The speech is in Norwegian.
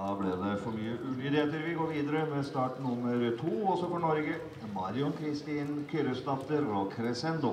Da ble det for mye ulydigheter. Vi går videre med start nummer to, også for Norge. Marion Kristin Kyrresdatter og Crescendo.